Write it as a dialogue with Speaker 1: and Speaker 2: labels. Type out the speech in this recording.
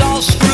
Speaker 1: all screwed.